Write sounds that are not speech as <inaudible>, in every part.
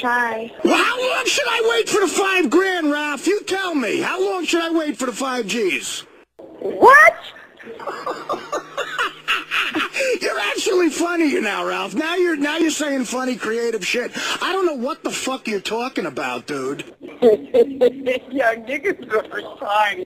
Shy. Well, how long should I wait for the five grand, Ralph? You tell me. How long should I wait for the five G's? What? <laughs> You're actually funny you now, Ralph. Now you're now you're saying funny, creative shit. I don't know what the fuck you're talking about, dude. <laughs> yeah, niggas are shy.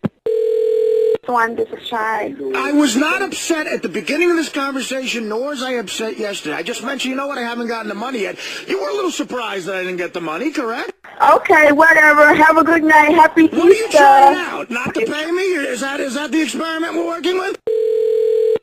Swan, this is Shy. I was not upset at the beginning of this conversation, nor was I upset yesterday. I just mentioned, you know what, I haven't gotten the money yet. You were a little surprised that I didn't get the money, correct? Okay, whatever. Have a good night. Happy What are you trying out? Not to pay me? Is that is that the experiment we're working with?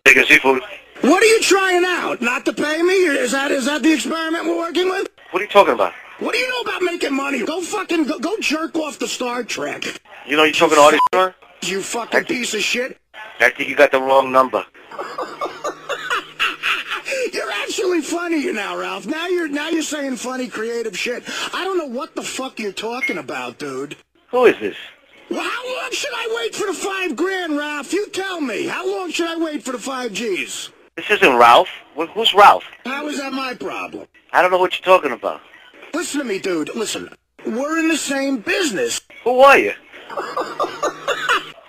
Chicken seafood. What are you trying out? Not to pay me? Is that is that the experiment we're working with? What are you talking about? What do you know about making money? Go fucking go, go jerk off the Star Trek. You know you're talking to all this man? You fucking piece of shit. I think you got the wrong number. <laughs> You're actually funny you now, Ralph. Now you're now you're saying funny, creative shit. I don't know what the fuck you're talking about, dude. Who is this? Well, how long should I wait for the five grand, Ralph? You tell me. How long should I wait for the five G's? This isn't Ralph. Who's Ralph? How is that my problem? I don't know what you're talking about. Listen to me, dude. Listen. We're in the same business. Who are you?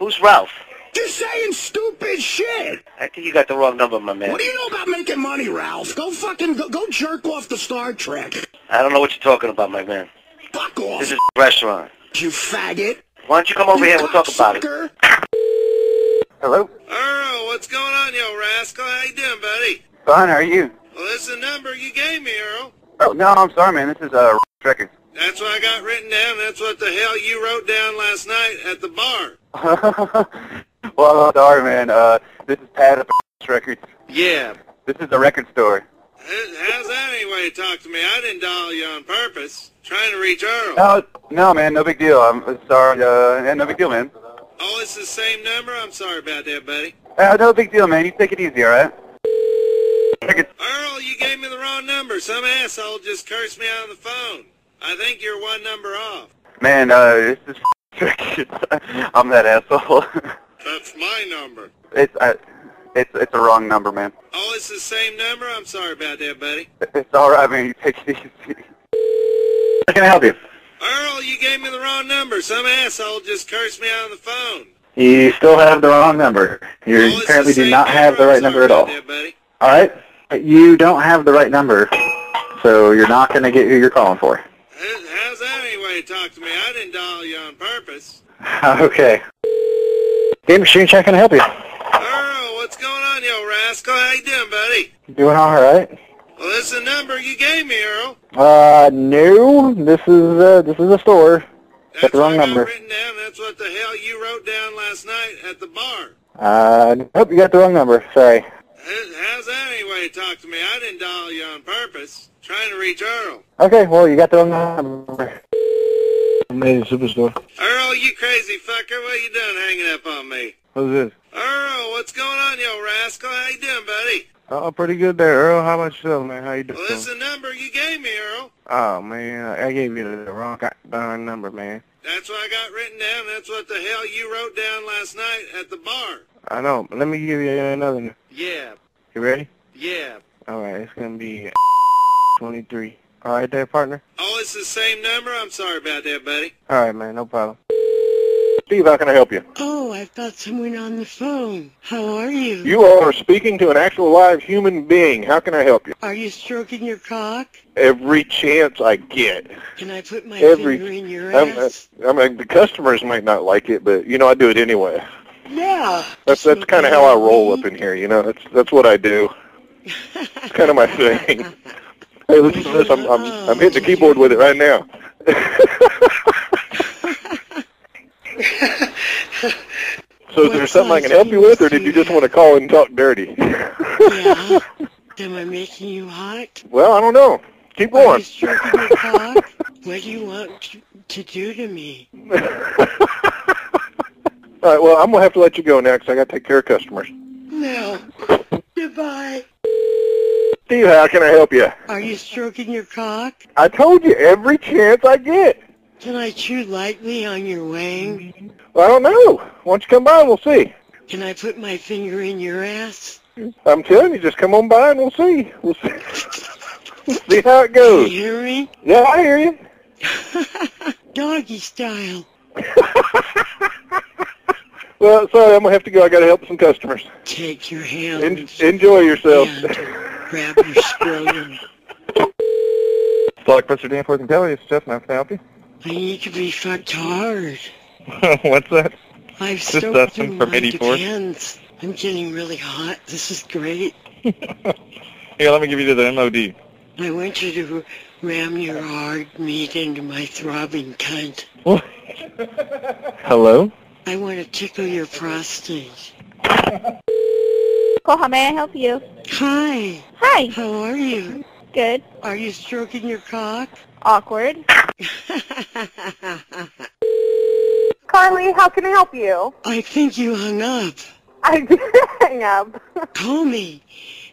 Who's Ralph? Just saying stupid shit. I think you got the wrong number, my man. What do you know about making money, Ralph? Go fucking go, go jerk off the Star Trek. I don't know what you're talking about, my man. Fuck off, This is a restaurant. you faggot. Why don't you come over You here and we'll talk about it? Hello? Earl, what's going on, you rascal? How you doing, buddy? Fine, how are you? Well, this is the number you gave me, Earl. Oh, no, I'm sorry, man. This is, uh, Records. That's what I got written down. That's what the hell you wrote down last night at the bar. <laughs> well, sorry, man. Uh, this is Pat at Records. Yeah. This is the record store. How's that anyway? talk to me? I didn't dial you on purpose. Trying to reach Earl. No, no, man, no big deal. I'm sorry. Uh, yeah, no big deal, man. Oh, it's the same number? I'm sorry about that, buddy. Uh, no big deal, man. You take it easy, all right? Earl, you gave me the wrong number. Some asshole just cursed me on the phone. I think you're one number off. Man, uh, this is Records. <laughs> I'm that asshole. That's my number. it's, uh, it's, it's the wrong number, man. Oh, it's the same number? I'm sorry about that, buddy. It's all right, man. You take it easy. How can I help you? Earl, you gave me the wrong number. Some asshole just cursed me on the phone. You still have the wrong number. You Oh, it's apparently do not have the right number at all. buddy. All right? You don't have the right number, so you're not going to get who you're calling for. How's that any way to talk to me? I didn't dial you on purpose. <laughs> okay. Game Machine, how can I help you? Earl, what's going on, you rascal? How you doing, buddy? Doing all right. Well, this is the number you gave me, Earl. Uh, no, this is uh, this is a store. That's the wrong got number. written down. That's what the hell you wrote down last night at the bar. Uh, nope, you got the wrong number. Sorry. How- How's that any way talk to me? I didn't dial you on purpose. Trying to reach Earl. Okay, well, you got the wrong number. Made superstore. Earl, you crazy fucker. What you doing hanging up on me? Who's this? Earl, what's going on, you rascal? How you doing, buddy? Oh, pretty good there, Earl. How about yourself, man? How you doing? Well, this is the number you gave me, Earl. Oh, man, I gave you the wrong darn number, man. That's what I got written down. That's what the hell you wrote down last night at the bar. I know. but Let me give you another. one. Yeah, You ready? yeah. All right, it's gonna be <laughs> 23. All right, there, partner. Oh, it's the same number? I'm sorry about that, buddy. All right, man, no problem. Steve, how can I help you? Oh, I've got someone on the phone. How are you? You are speaking to an actual live human being. How can I help you? Are you stroking your cock? Every chance I get. Can I put my Every- finger in your I'm, ass? Uh, I mean, the customers might not like it, but you know, I do it anyway. yeah. That's that's kind of how I roll up in here. You know, that's that's what I do. It's kind of my thing. <laughs> Hey, listen to this. I'm I'm I'm oh, hitting the keyboard with it right now. <laughs> so is there something I can help you with, or did you just want to call and talk dirty? yeah. Am I making you hot? well, I don't know. Keep Are you going. stroking your cock? What do you want to, to do to me? <laughs> All right. Well, I'm gonna have to let you go now 'cause I got to take care of customers. No. Goodbye. Steve, how can I help you? Are you stroking your cock? I told you every chance I get. Can I chew lightly on your wang? Well, I don't know. Why don't you come by and we'll see. Can I put my finger in your ass? I'm telling you, just come on by and we'll see. We'll see. See how it Can you goes. hear me? Yeah, I hear you. <laughs> Doggy style. <laughs> Well, sorry, I'm gonna have to go. I gotta help some customers. Take your En- hands enjoy yourself. <laughs> grab your scrotum. Blockbuster Danforth and Kelly, it's Jeff. How can I help you? I need to be fucked hard. <laughs> What's that? I've This soaked Dustin from my 84? Depends. I'm getting really hot. This is great. <laughs> Here, let me give you the MOD. I want you to ram your hard meat into my throbbing cunt. What? <laughs> Hello? I want to tickle your prostate. Call, how may I help you? Hi. Hi. How are you? Good. Are you stroking your cock? Awkward. <laughs> Carly, how can I help you? I think you hung up. <laughs> I did hang up. <laughs> Call me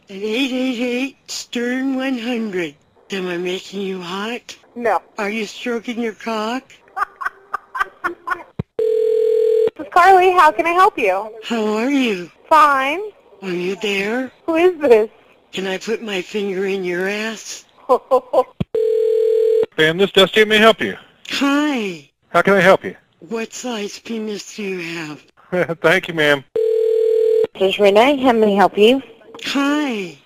at 888 Stern 100. Am I making you hot? No. Are you stroking your cock? This is Carly, how can I help you? How are you? Fine. Are you there? Who is this? Can I put my finger in your ass? <laughs> Ma'am, this Dusty may help you. Hi. How can I help you? What size penis do you have? <laughs> Thank you, ma'am. this is Renee, how may I help you? Hi.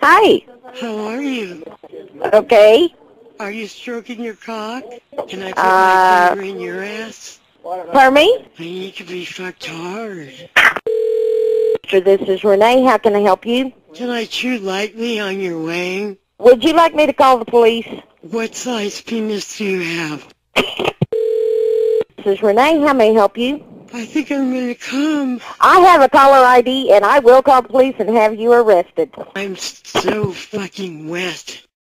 Hi. How are you? Okay. Are you stroking your cock? Can I put Uh, my finger in your ass? Pardon me? I need to be fucked hard. <laughs> This is Renee, how can I help you? Can I chew lightly on your wing. Would you like me to call the police? What size penis do you have? This is Renee, how may I help you? I think I'm gonna come. I have a caller ID and I will call the police and have you arrested. I'm so fucking wet.